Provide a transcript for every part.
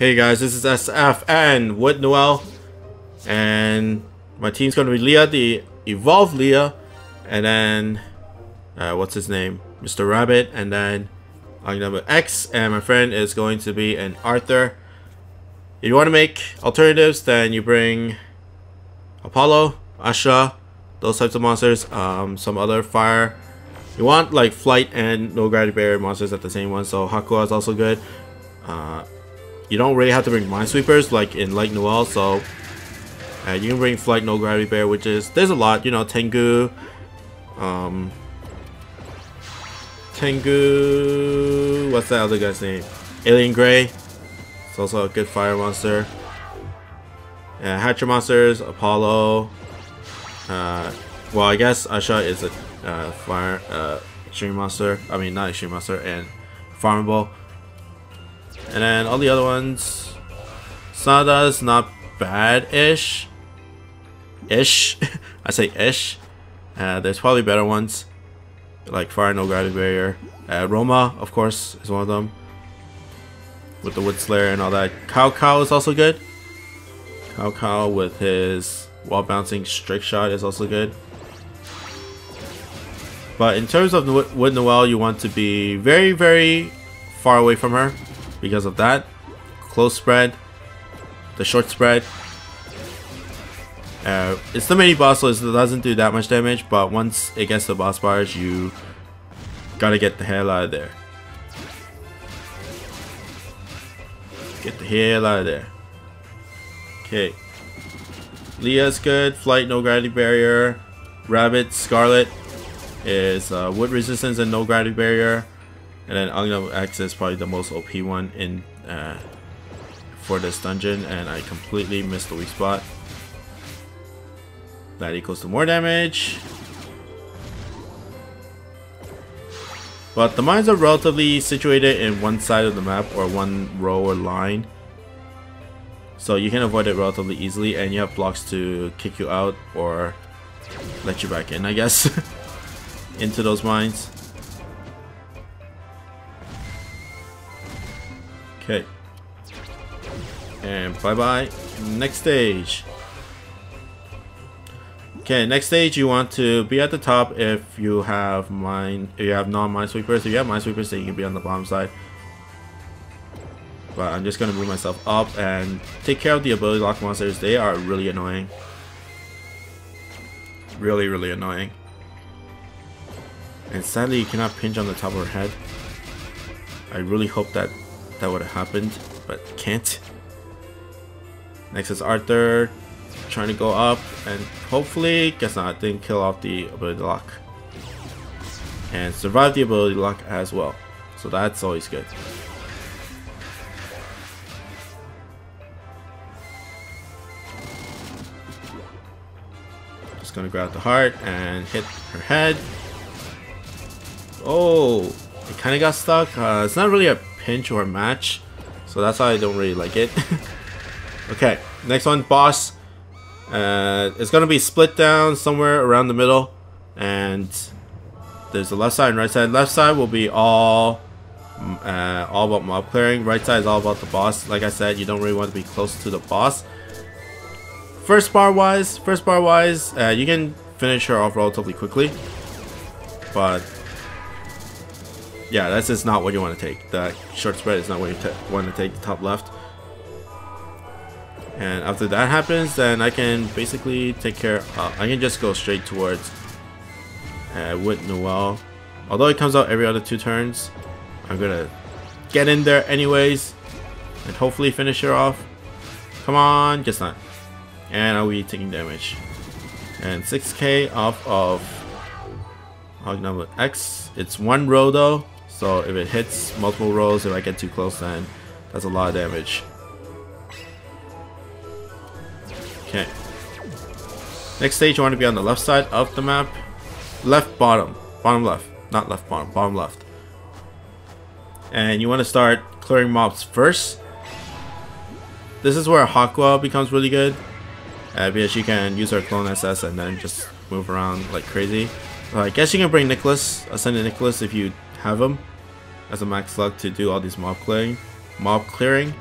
Hey guys, this is SF and Wood Noel, and my team's gonna be Leah, the evolved Leah, and then uh, what's his name, Mr. Rabbit, and then I'm gonna X, and my friend is going to be an Arthur. If you want to make alternatives, then you bring Apollo, Asha, those types of monsters, um, some other fire. You want like flight and no gravity barrier monsters at the same one, so Hakua is also good. Uh, you don't really have to bring Minesweepers like in Light Noel, so uh, you can bring Flight No Gravity Barrier, which is there's a lot, you know, Tengu, um, Tengu, what's that other guy's name? Alien Gray. It's also a good fire monster. Yeah, Hatcher monsters, Apollo. Uh, well, I guess Asha is a uh, fire uh, extreme monster. I mean, not extreme monster, and farmable. And then all the other ones, Sanada's not bad-ish. Ish. I say ish. Uh, there's probably better ones, like Fire No Gravity Barrier. Uh, Roma, of course, is one of them. With the Wood Slayer and all that. Cow Cow is also good. Cow Cow with his wall bouncing strike shot is also good. But in terms of Wood Noel, you want to be very, very far away from her because of that. Close spread, the short spread. Uh, it's the mini boss, so it doesn't do that much damage, but once it gets to boss bars, you gotta get the hell out of there. Get the hell out of there. Okay. Leah's good. Flight, no gravity barrier. Rabbit, Scarlet is uh, wood resistance and no gravity barrier. And then Agno X is probably the most OP one in uh, for this dungeon, and I completely missed the weak spot. That equals to more damage. But the mines are relatively situated in one side of the map or one row or line. So you can avoid it relatively easily and you have blocks to kick you out or let you back in I guess into those mines. Okay. And bye-bye. Next stage. Okay, next stage you want to be at the top if you have mine if you have non-minesweepers. If you have minesweepers then you can be on the bottom side. But I'm just gonna move myself up and take care of the ability lock monsters. They are really annoying. Really, really annoying. And sadly you cannot pinch on the top of her head. I really hope that that would have happened, but can't. Next is Arthur, trying to go up, and hopefully, guess not, didn't kill off the ability lock. And survive the ability lock as well. So that's always good. Just gonna grab the heart and hit her head. Oh, it kind of got stuck. Uh, it's not really a pinch or match. So that's why I don't really like it. okay, next one, boss. Uh, it's gonna be split down somewhere around the middle, and there's the left side and right side. Left side will be all uh, all about mob clearing. Right side is all about the boss. Like I said, you don't really want to be close to the boss. First bar wise, first bar wise, uh, you can finish her off relatively quickly, but yeah, that's just not what you want to take. The short spread is not what you want to take, the top left. And after that happens, then I can basically take care, uh, I can just go straight towards uh, Wood Noel. Although it comes out every other two turns, I'm gonna get in there anyways, and hopefully finish her off. Come on, guess not. And I'll be taking damage. And 6k off of Hog number X. It's one row though, so if it hits multiple rows, if I get too close, then that's a lot of damage. Okay. Next stage, you want to be on the left side of the map. Left bottom. Bottom left. Not left bottom. Bottom left. And you want to start clearing mobs first. This is where Hakua becomes really good. Uh, because you can use her clone SS and then just move around like crazy. Uh, I guess you can bring Nicholas, Ascended Nicholas if you have him as a max luck to do all these mob clearing. Mob clearing.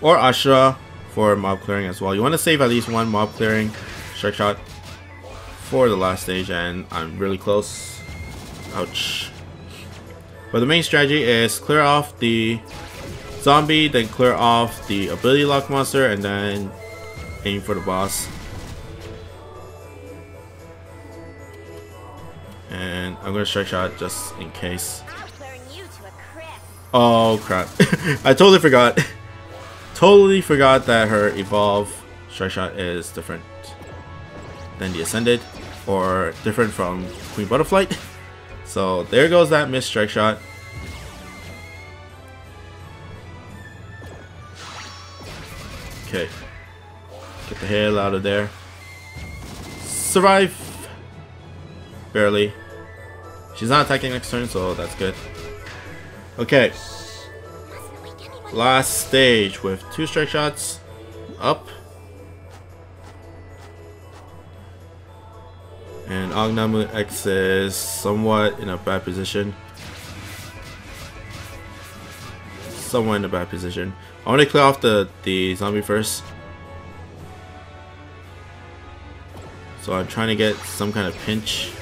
or Ashura for mob clearing as well. You want to save at least one mob clearing strike shot for the last stage and I'm really close. Ouch. But the main strategy is clear off the zombie, then clear off the ability lock monster, and then aim for the boss. I'm gonna strike shot just in case. Oh crap. I totally forgot. totally forgot that her evolve strike shot is different than the ascended or different from Queen Butterfly. So there goes that missed strike shot. Okay. Get the hell out of there. Survive! Barely. She's not attacking next turn, so that's good. Okay. Last stage with two strike shots. Up. And Agnamut X is somewhat in a bad position. Somewhat in a bad position. I want to clear off the, the zombie first. So I'm trying to get some kind of pinch.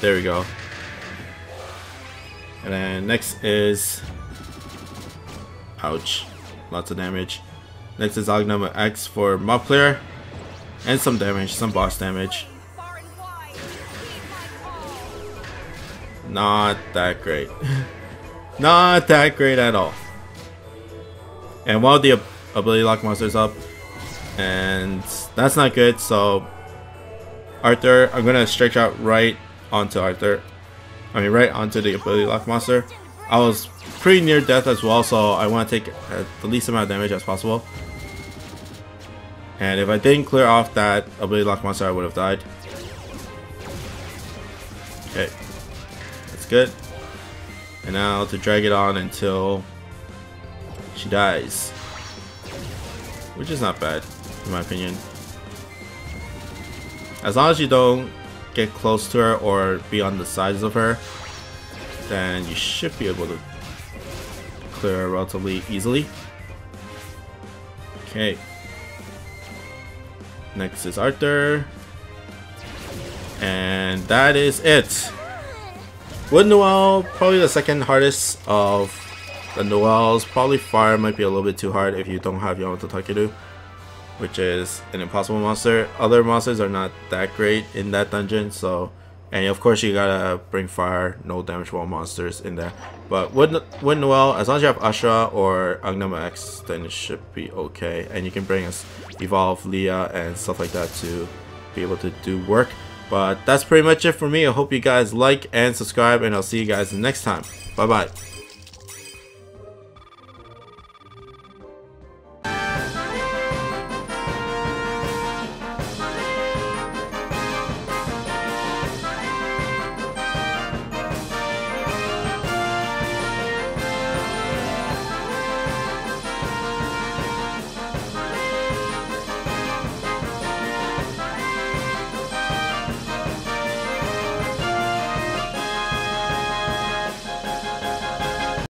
There we go. And then next is... Ouch. Lots of damage. Next is Agnamut X for mob clear. And some damage, some boss damage. Not that great. Not that great at all. And while the ability lock monster is up, and that's not good, so Arthur, I'm gonna stretch out right onto Arthur. I mean right onto the ability lock monster. I was pretty near death as well, so I want to take uh, the least amount of damage as possible. And if I didn't clear off that ability lock monster, I would have died. Okay. That's good. And now to drag it on until she dies. Which is not bad, in my opinion. As long as you don't get close to her or be on the sides of her, then you should be able to clear her relatively easily. Okay. Next is Arthur. And that is it. Wood Noel, probably the second hardest of the Noels. Probably Fire might be a little bit too hard if you don't have Yamato Takeru, which is an impossible monster. Other monsters are not that great in that dungeon, so and of course you gotta bring fire, no damage wall monsters in there. But Wood, Wood Noel, as long as you have Ashura or Agnamut X, then it should be okay. And you can bring us Evolve, Leah, and stuff like that to be able to do work. But that's pretty much it for me. I hope you guys like and subscribe, and I'll see you guys next time. Bye bye.